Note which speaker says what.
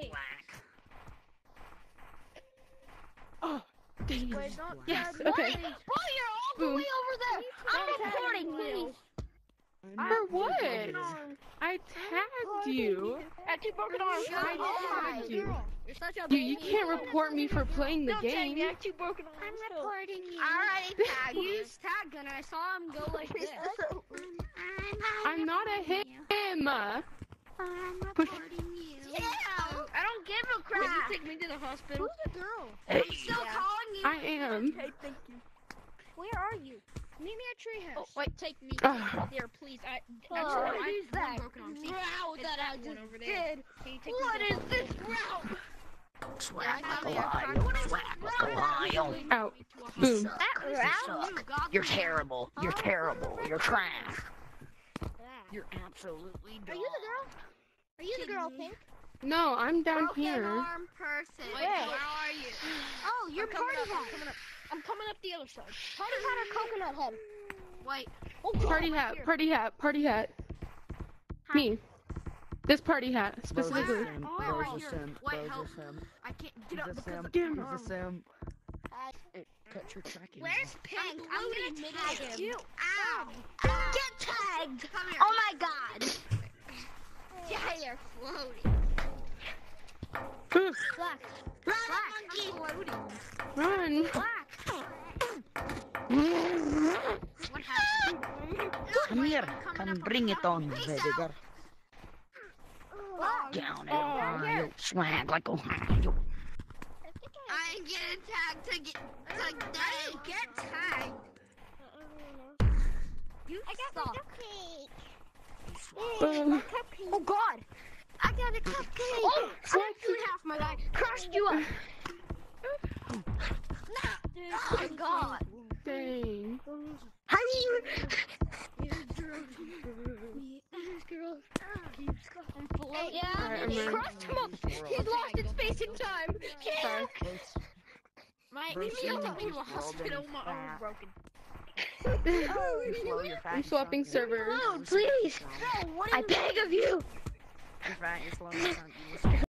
Speaker 1: base.
Speaker 2: black.
Speaker 3: Oh, dang.
Speaker 1: Wait, don't
Speaker 3: Yes,
Speaker 1: tag
Speaker 3: okay.
Speaker 1: me.
Speaker 4: Bro, you're all the
Speaker 3: Boom.
Speaker 4: way over there. I'm
Speaker 1: Don't
Speaker 4: recording, please.
Speaker 3: For what? I tagged you.
Speaker 1: At two broken arms.
Speaker 3: I tagged you.
Speaker 1: You're such a
Speaker 3: You, you can't report me for playing the
Speaker 1: Don't tag me. I
Speaker 3: game.
Speaker 1: broken arms.
Speaker 4: I'm reporting you.
Speaker 2: Alright, tag
Speaker 4: You
Speaker 2: you.
Speaker 4: used tag gun. I saw him go like this.
Speaker 3: I'm not a him.
Speaker 4: I'm
Speaker 3: Push-
Speaker 4: reporting you.
Speaker 2: Yeah. I don't give a
Speaker 1: Can you
Speaker 2: crap.
Speaker 1: take me to the hospital?
Speaker 4: Who's the girl?
Speaker 2: I'm still calling you.
Speaker 3: I am.
Speaker 1: Okay, thank you.
Speaker 4: Where are you? Meet me at treehouse.
Speaker 1: Oh, wait, take me there, please. I
Speaker 4: Oh,
Speaker 1: actually,
Speaker 4: what
Speaker 1: I
Speaker 4: is
Speaker 1: have
Speaker 4: that
Speaker 1: one. See,
Speaker 4: route that I just
Speaker 1: over there.
Speaker 4: did?
Speaker 1: Can you take
Speaker 4: What
Speaker 1: me
Speaker 4: is this route?
Speaker 2: Swag
Speaker 1: I thought
Speaker 2: like
Speaker 1: they had
Speaker 2: Ohio. Swag like Ohio.
Speaker 3: Out.
Speaker 2: You
Speaker 3: Boom.
Speaker 2: suck.
Speaker 4: That
Speaker 2: You
Speaker 4: route?
Speaker 2: suck. You're terrible. You're
Speaker 4: oh,
Speaker 2: terrible. You're trash. You're absolutely
Speaker 4: Are you the girl? Are you the girl, Pink?
Speaker 3: No, I'm down
Speaker 2: Broken
Speaker 3: here.
Speaker 2: arm person.
Speaker 1: Wait,
Speaker 4: Where?
Speaker 1: where are you?
Speaker 4: Oh, you're
Speaker 1: I'm
Speaker 4: party
Speaker 1: up, I'm
Speaker 4: hat.
Speaker 1: coming up. I'm coming up the other side.
Speaker 4: Party hat or coconut head?
Speaker 1: Wait.
Speaker 4: Oh,
Speaker 3: Party
Speaker 4: right
Speaker 3: hat,
Speaker 4: here.
Speaker 3: party hat, party hat. Me. This party hat, specifically.
Speaker 1: Where? Oh,
Speaker 5: Bro's
Speaker 1: right
Speaker 5: a
Speaker 1: Wait, help.
Speaker 5: sim.
Speaker 1: I can't get up because
Speaker 5: sim.
Speaker 1: of
Speaker 5: He's
Speaker 1: my
Speaker 5: a
Speaker 1: arm.
Speaker 5: sim. Uh, cut your tracking.
Speaker 2: Where's Pink? I'm
Speaker 4: floating
Speaker 2: gonna
Speaker 4: mid-air.
Speaker 2: tag you. Ow. Get tagged.
Speaker 1: Come here.
Speaker 2: Oh my god. Yeah, you're floating.
Speaker 3: Oof,
Speaker 4: Black.
Speaker 2: Run,
Speaker 4: Black.
Speaker 2: monkey.
Speaker 3: Run.
Speaker 4: Black.
Speaker 1: What happened?
Speaker 5: Come here.
Speaker 1: coming
Speaker 5: Come bring it on, baby girl.
Speaker 4: Black.
Speaker 5: Down
Speaker 3: Oh,
Speaker 5: at Ohio. Swag like Ohio.
Speaker 2: I ain't getting tagged to get to get, get tagged.
Speaker 4: You I got
Speaker 2: suck.
Speaker 4: cupcake.
Speaker 3: Boom.
Speaker 4: Oh God!
Speaker 2: I got a cupcake.
Speaker 4: Oh, slice you in half, my guy. You up.
Speaker 2: Oh my god.
Speaker 3: Dang.
Speaker 2: How do you?
Speaker 4: Yeah,
Speaker 3: Alright, I'm
Speaker 4: he
Speaker 3: ready.
Speaker 4: him up. He lost in space and time.
Speaker 3: Sorry.
Speaker 1: My
Speaker 5: Bruce,
Speaker 1: leave me alone.
Speaker 5: just
Speaker 1: to a
Speaker 5: rolled
Speaker 1: hospital. My arm
Speaker 5: fat.
Speaker 1: broken.
Speaker 5: You slow your fat,
Speaker 3: I'm swapping servers.
Speaker 2: No, please.
Speaker 4: No,
Speaker 2: I beg of you.
Speaker 5: You're fat, you're slow, you